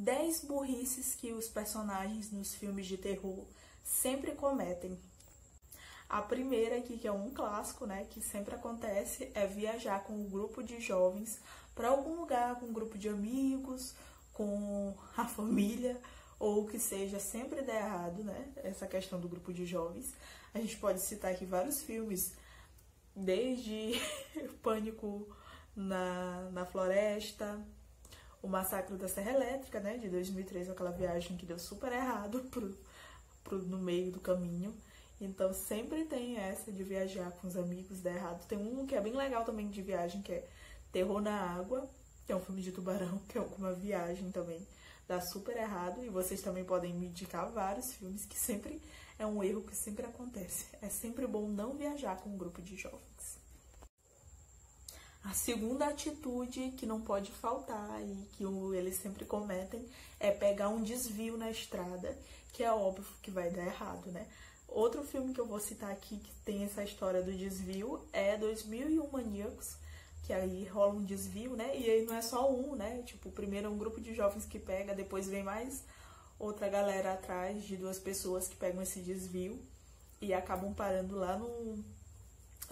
10 burrices que os personagens nos filmes de terror sempre cometem. A primeira aqui, que é um clássico, né, que sempre acontece, é viajar com um grupo de jovens para algum lugar, com um grupo de amigos, com a família, ou que seja, sempre dá errado, né, essa questão do grupo de jovens. A gente pode citar aqui vários filmes, desde Pânico na, na Floresta, o Massacre da Serra Elétrica, né, de 2003, aquela viagem que deu super errado pro, pro, no meio do caminho. Então sempre tem essa de viajar com os amigos, dar errado. Tem um que é bem legal também de viagem, que é Terror na Água, que é um filme de tubarão, que é uma viagem também. Dá super errado. E vocês também podem me indicar vários filmes que sempre é um erro que sempre acontece. É sempre bom não viajar com um grupo de jovens. A segunda atitude que não pode faltar e que eles sempre cometem é pegar um desvio na estrada, que é óbvio que vai dar errado, né? Outro filme que eu vou citar aqui que tem essa história do desvio é 2001 Maníacos, que aí rola um desvio, né? E aí não é só um, né? Tipo, primeiro é um grupo de jovens que pega, depois vem mais outra galera atrás de duas pessoas que pegam esse desvio e acabam parando lá no,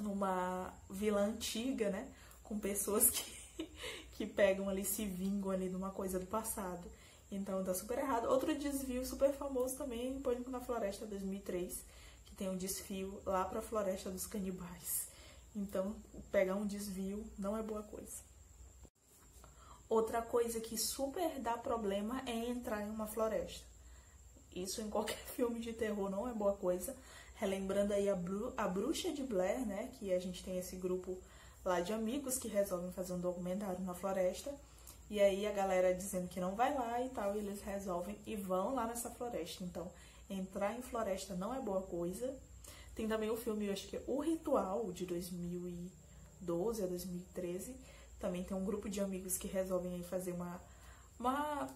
numa vila antiga, né? Com pessoas que, que pegam ali, se vingam ali de uma coisa do passado. Então dá super errado. Outro desvio super famoso também, Pânico na Floresta 2003, que tem um desvio lá para a Floresta dos Canibais. Então, pegar um desvio não é boa coisa. Outra coisa que super dá problema é entrar em uma floresta. Isso em qualquer filme de terror não é boa coisa. Relembrando aí a, Bru a Bruxa de Blair, né? Que a gente tem esse grupo lá de amigos que resolvem fazer um documentário na floresta. E aí a galera dizendo que não vai lá e tal, e eles resolvem e vão lá nessa floresta. Então, entrar em floresta não é boa coisa. Tem também o filme, eu acho que é O Ritual, de 2012 a 2013. Também tem um grupo de amigos que resolvem fazer uma, uma,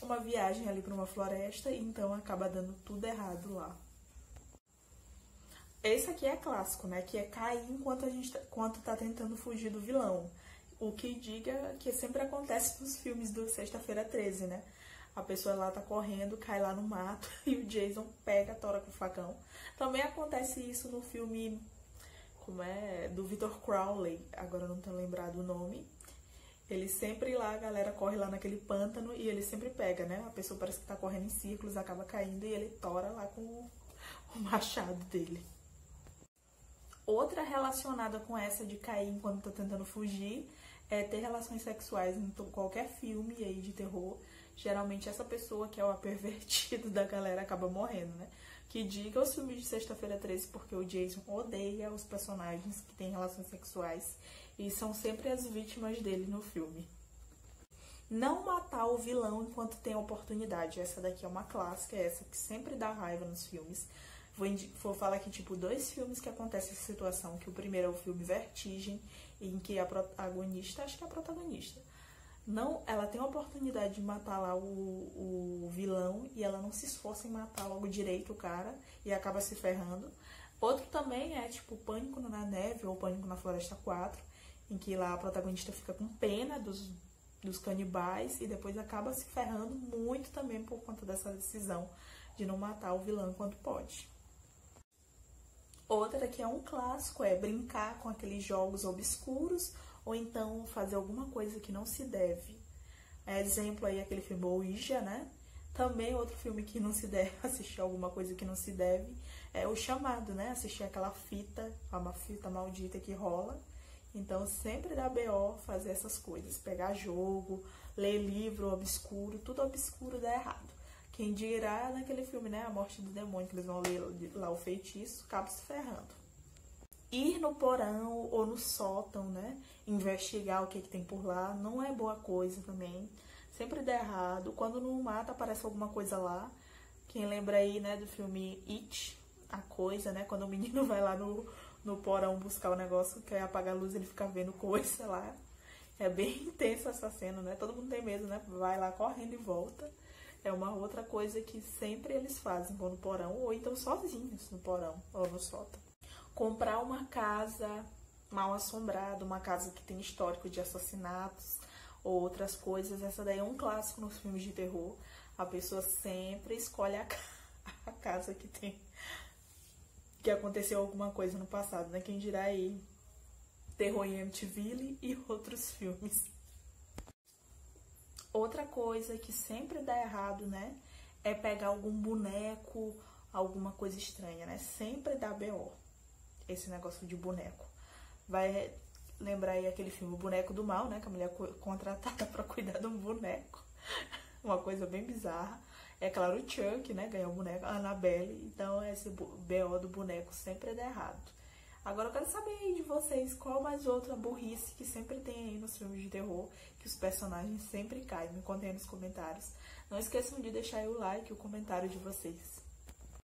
uma viagem ali para uma floresta, e então acaba dando tudo errado lá. Esse aqui é clássico, né? Que é cair enquanto a gente tá, enquanto tá tentando fugir do vilão. O que diga que sempre acontece nos filmes do Sexta-feira 13, né? A pessoa lá tá correndo, cai lá no mato e o Jason pega tora com o facão. Também acontece isso no filme como é do Victor Crowley, agora não tô lembrado o nome. Ele sempre lá, a galera corre lá naquele pântano e ele sempre pega, né? A pessoa parece que tá correndo em círculos, acaba caindo e ele tora lá com o machado dele. Outra relacionada com essa de cair enquanto tá tentando fugir é ter relações sexuais em qualquer filme aí de terror. Geralmente essa pessoa que é o pervertido da galera acaba morrendo, né? Que diga os filmes de Sexta-feira 13 porque o Jason odeia os personagens que têm relações sexuais e são sempre as vítimas dele no filme. Não matar o vilão enquanto tem oportunidade. Essa daqui é uma clássica, é essa que sempre dá raiva nos filmes. Vou, vou falar aqui, tipo, dois filmes que acontece essa situação. Que o primeiro é o filme Vertigem, em que a protagonista, acho que é a protagonista, não, ela tem a oportunidade de matar lá o, o vilão e ela não se esforça em matar logo direito o cara e acaba se ferrando. Outro também é tipo Pânico na Neve ou Pânico na Floresta 4, em que lá a protagonista fica com pena dos, dos canibais e depois acaba se ferrando muito também por conta dessa decisão de não matar o vilão quanto pode. Outra que é um clássico é brincar com aqueles jogos obscuros ou então fazer alguma coisa que não se deve. É, exemplo aí aquele filme Ouija, né? Também outro filme que não se deve assistir alguma coisa que não se deve é o chamado, né? Assistir aquela fita, uma fita maldita que rola. Então sempre dá BO fazer essas coisas, pegar jogo, ler livro obscuro, tudo obscuro dá errado. Quem dirá naquele filme, né? A Morte do Demônio, que eles vão ler lá o feitiço, acaba se ferrando. Ir no porão ou no sótão, né? Investigar o que, que tem por lá, não é boa coisa também. Sempre dá errado. Quando não mata, aparece alguma coisa lá. Quem lembra aí, né, do filme It, a coisa, né? Quando o menino vai lá no, no porão buscar o negócio, quer apagar a luz, ele fica vendo coisa lá. É bem intensa essa cena, né? Todo mundo tem medo, né? Vai lá correndo e volta. É uma outra coisa que sempre eles fazem, no porão ou então sozinhos no porão ou no sótão. Comprar uma casa mal assombrada, uma casa que tem histórico de assassinatos, ou outras coisas. Essa daí é um clássico nos filmes de terror. A pessoa sempre escolhe a, a casa que tem que aconteceu alguma coisa no passado, né? Quem dirá aí Terror em MTV e outros filmes. Outra coisa que sempre dá errado, né? É pegar algum boneco, alguma coisa estranha, né? Sempre dá BO. Esse negócio de boneco. Vai lembrar aí aquele filme O Boneco do Mal, né? Que a mulher contratada para cuidar de um boneco. Uma coisa bem bizarra. É claro, o Chuck, né? Ganhou o boneco, a Annabelle. Então, esse BO do boneco sempre dá errado. Agora eu quero saber aí de vocês qual mais outra burrice que sempre tem aí nos filmes de terror, que os personagens sempre caem. Me contem aí nos comentários. Não esqueçam de deixar aí o like e o comentário de vocês.